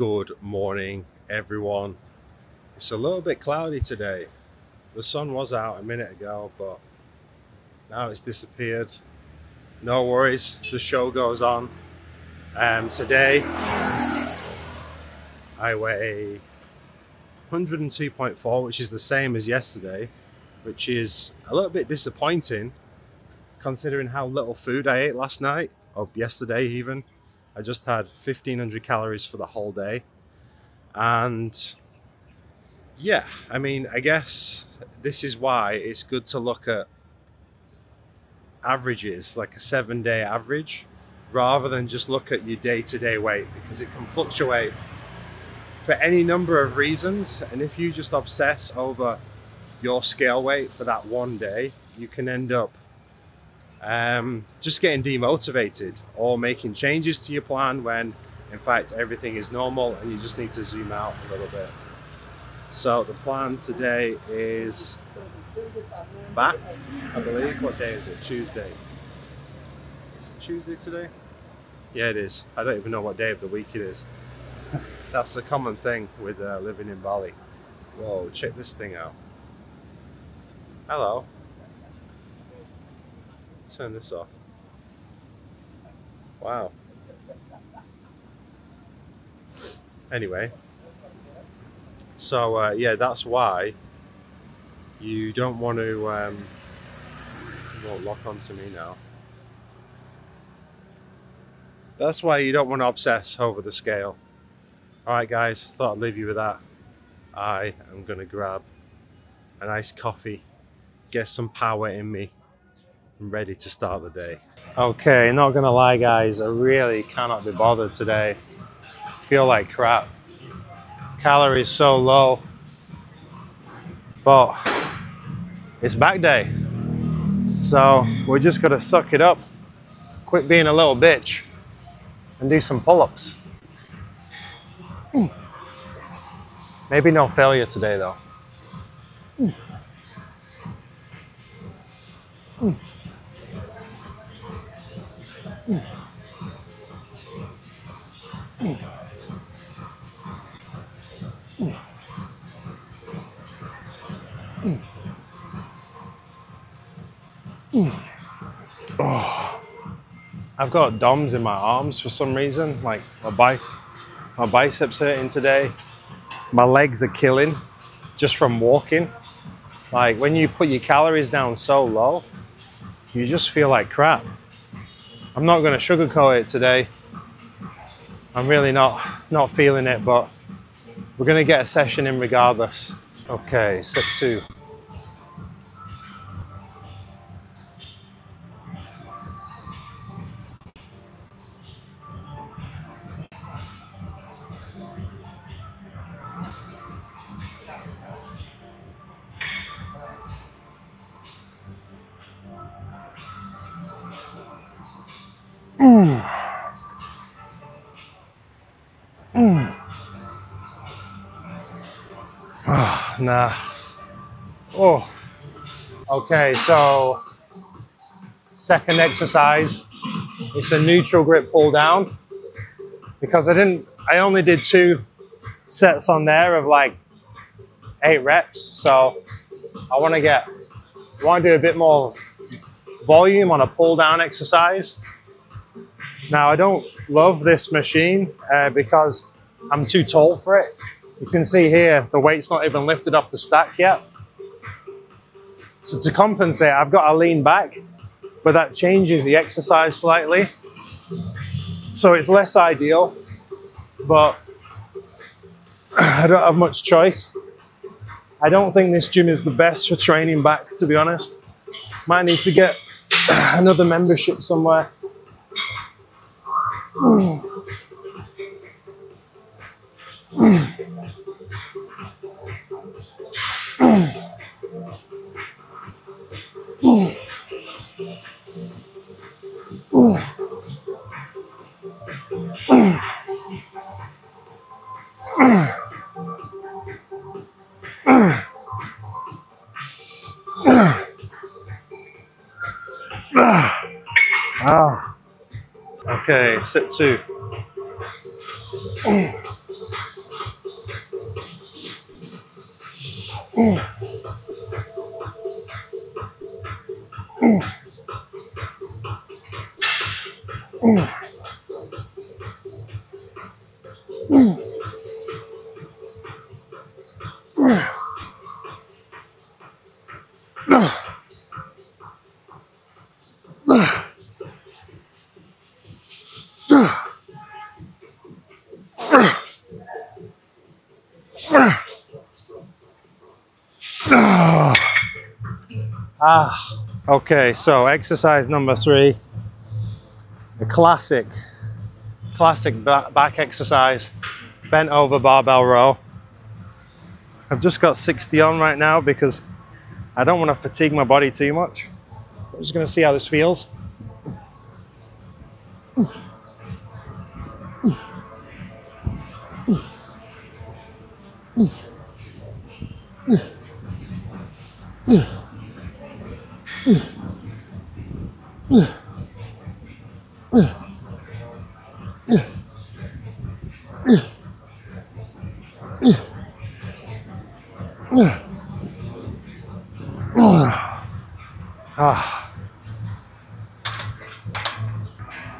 Good morning, everyone. It's a little bit cloudy today. The sun was out a minute ago, but now it's disappeared. No worries, the show goes on. Um, today, I weigh 102.4, which is the same as yesterday, which is a little bit disappointing considering how little food I ate last night, or yesterday even. I just had 1500 calories for the whole day. And yeah, I mean, I guess this is why it's good to look at averages, like a seven day average, rather than just look at your day to day weight because it can fluctuate for any number of reasons. And if you just obsess over your scale weight for that one day, you can end up um, just getting demotivated or making changes to your plan when in fact everything is normal and you just need to zoom out a little bit. So the plan today is back, I believe. What day is it? Tuesday. Is it Tuesday today? Yeah, it is. I don't even know what day of the week it is. That's a common thing with uh, living in Bali. Whoa, check this thing out. Hello. Turn this off. Wow. Anyway, so uh, yeah, that's why you don't want to. Um, won't lock onto me now. That's why you don't want to obsess over the scale. All right, guys, thought I'd leave you with that. I am gonna grab a nice coffee, get some power in me. I'm ready to start the day. Okay, not gonna lie, guys, I really cannot be bothered today. feel like crap. Calories so low, but it's back day. So we're just gonna suck it up, quit being a little bitch, and do some pull-ups. Maybe no failure today though. Oh. I've got DOMs in my arms for some reason, like my bike, my biceps hurting today. My legs are killing just from walking. Like when you put your calories down so low, you just feel like crap. I'm not going to sugarcoat it today. I'm really not not feeling it, but we're going to get a session in regardless. Okay, set two. Mm. Nah. Oh. Okay, so second exercise. It's a neutral grip pull down because I didn't, I only did two sets on there of like eight reps. So I want to get, I want to do a bit more volume on a pull down exercise. Now I don't love this machine uh, because I'm too tall for it. You can see here, the weight's not even lifted off the stack yet. So to compensate, I've got to lean back, but that changes the exercise slightly. So it's less ideal, but I don't have much choice. I don't think this gym is the best for training back, to be honest. Might need to get another membership somewhere. Ah. Okay, sit two. Ah, okay, so exercise number three, the classic, classic back exercise, bent over barbell row. I've just got 60 on right now because I don't want to fatigue my body too much. I'm just gonna see how this feels. Ah.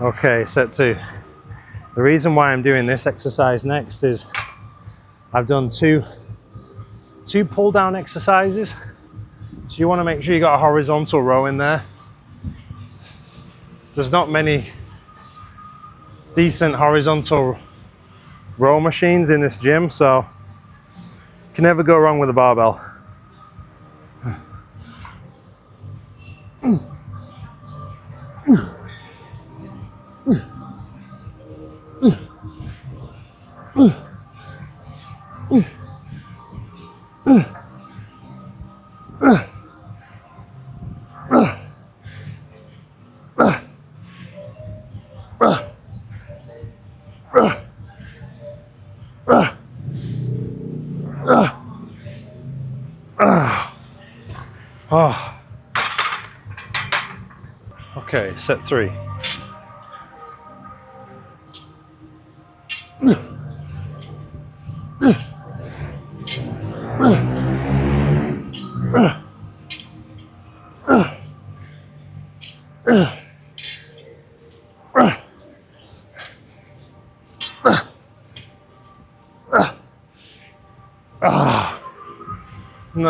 Okay, set two. The reason why I'm doing this exercise next is I've done two, two pull down exercises. So you want to make sure you got a horizontal row in there. There's not many decent horizontal row machines in this gym, so you can never go wrong with a barbell. Oh. Okay, set three.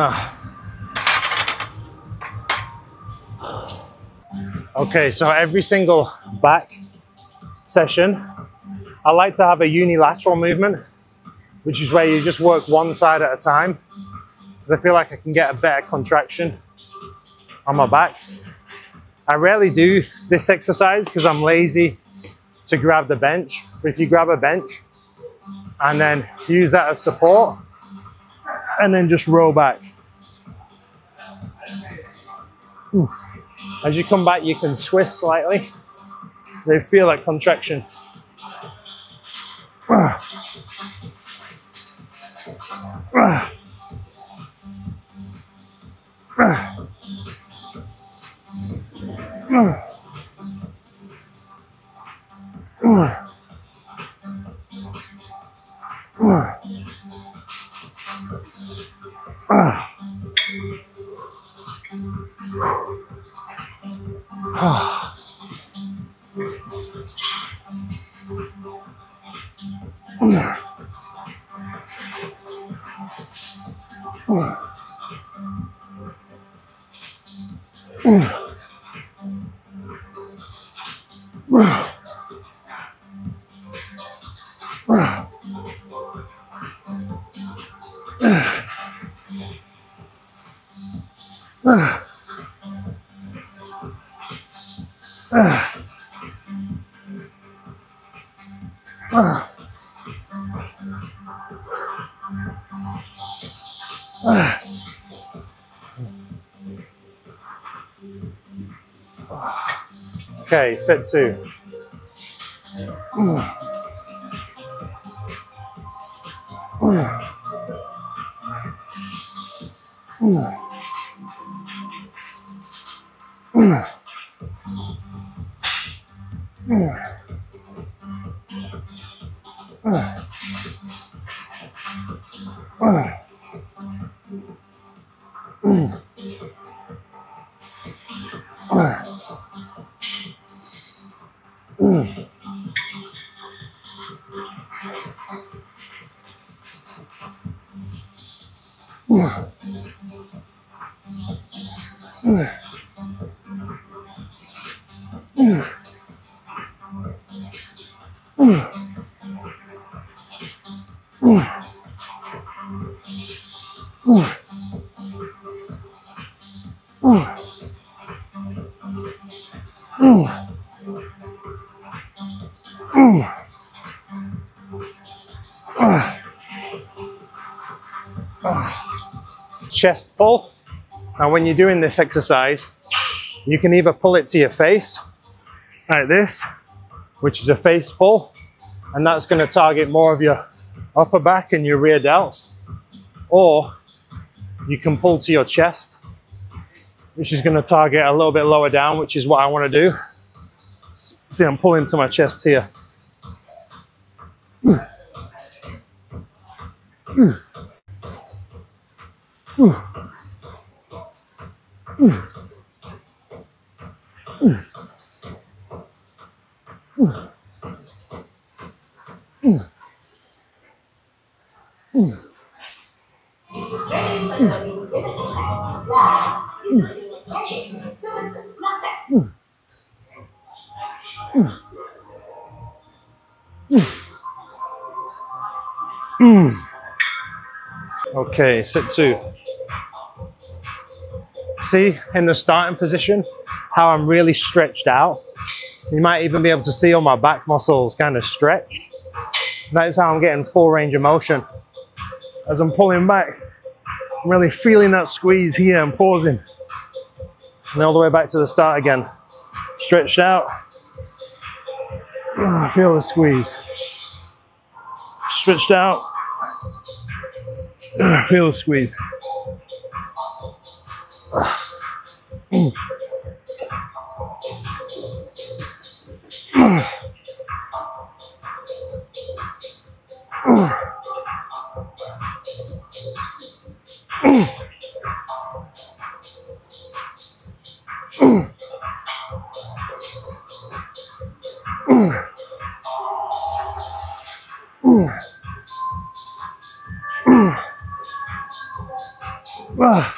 Ah. Okay, so every single back session, I like to have a unilateral movement, which is where you just work one side at a time, because I feel like I can get a better contraction on my back. I rarely do this exercise because I'm lazy to grab the bench. But if you grab a bench and then use that as support, and then just roll back. As you come back, you can twist slightly. They feel like contraction. Oh. Mm. Okay, Setsu. Chest pull. And when you're doing this exercise, you can either pull it to your face, like this, which is a face pull, and that's going to target more of your upper back and your rear delts. Or you can pull to your chest, which is going to target a little bit lower down, which is what I want to do. See, I'm pulling to my chest here. Mm. Mm. Mm. Okay, sit two. See in the starting position how I'm really stretched out. You might even be able to see all my back muscles kind of stretched. That is how I'm getting full range of motion. As I'm pulling back, I'm really feeling that squeeze here and pausing. And all the way back to the start again. Stretched out. Oh, feel the squeeze. Stretched out. Feel the squeeze. Oh,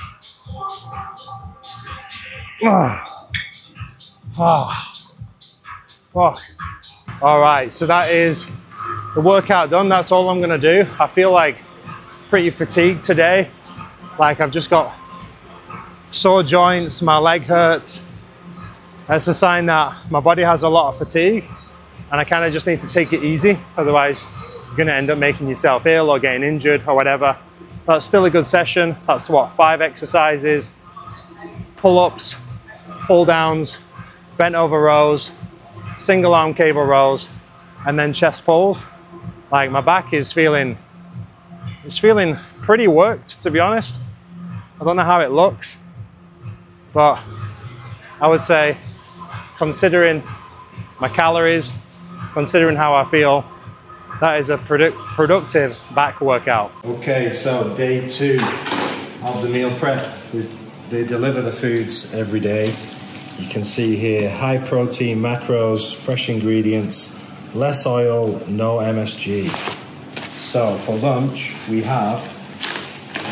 fuck. All right, so that is the workout done. That's all I'm gonna do. I feel like pretty fatigued today. Like I've just got sore joints, my leg hurts. That's a sign that my body has a lot of fatigue and I kind of just need to take it easy. Otherwise, you're gonna end up making yourself ill or getting injured or whatever. That's still a good session. That's what, five exercises, pull-ups, pull-downs, bent over rows, single arm cable rows, and then chest pulls. Like my back is feeling, it's feeling pretty worked to be honest. I don't know how it looks, but I would say considering my calories, considering how I feel, that is a product, productive back workout. Okay, so day two of the meal prep. They deliver the foods every day. You can see here high protein macros, fresh ingredients, less oil, no MSG. So for lunch, we have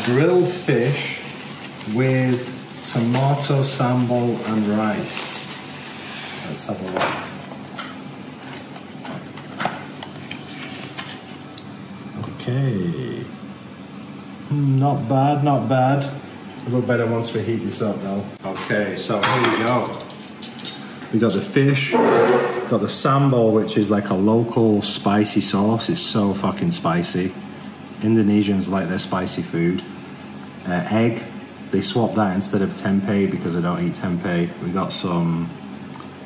grilled fish with tomato sambal and rice. Let's have a look. Okay. Hmm, not bad, not bad. A little better once we heat this up though. Okay, so here we go. We got the fish, got the sambal, which is like a local spicy sauce. It's so fucking spicy. Indonesians like their spicy food. Uh, egg, they swap that instead of tempeh because I don't eat tempeh. We got some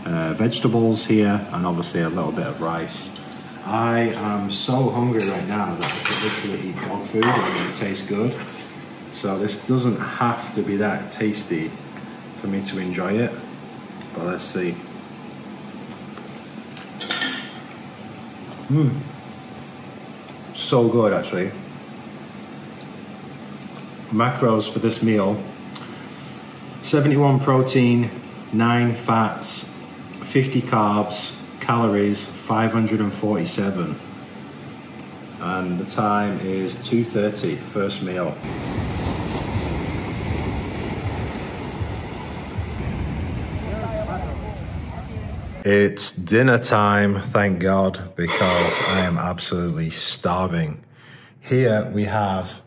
uh, vegetables here and obviously a little bit of rice. I am so hungry right now that I could literally eat dog food and it tastes good. So this doesn't have to be that tasty for me to enjoy it, but let's see. Mmm. So good actually. Macros for this meal 71 protein, nine fats, 50 carbs, calories 547. And the time is 2.30, first meal. It's dinner time, thank God, because I am absolutely starving. Here we have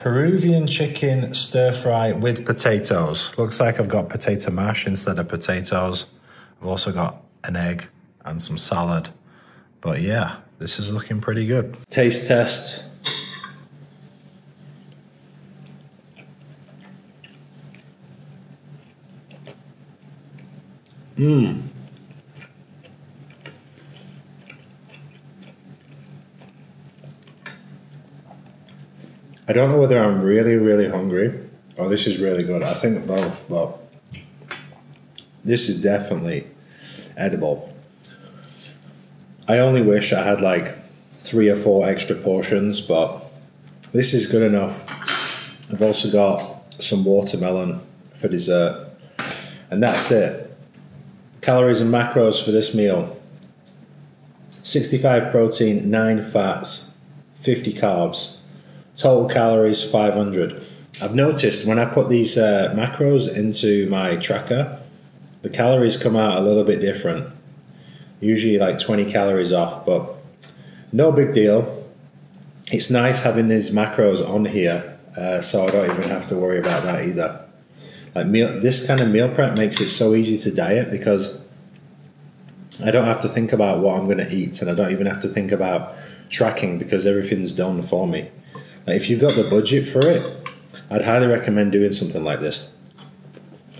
Peruvian chicken stir fry with potatoes. Looks like I've got potato mash instead of potatoes. I've also got an egg and some salad. But yeah, this is looking pretty good. Taste test. Mmm. I don't know whether I'm really, really hungry or this is really good. I think both, but this is definitely edible. I only wish I had like three or four extra portions, but this is good enough. I've also got some watermelon for dessert, and that's it. Calories and macros for this meal 65 protein, 9 fats, 50 carbs. Total calories 500. I've noticed when I put these uh, macros into my tracker, the calories come out a little bit different. Usually like 20 calories off, but no big deal. It's nice having these macros on here, uh, so I don't even have to worry about that either. Like meal, this kind of meal prep makes it so easy to diet because I don't have to think about what I'm going to eat, and I don't even have to think about tracking because everything's done for me. Like if you've got the budget for it, I'd highly recommend doing something like this.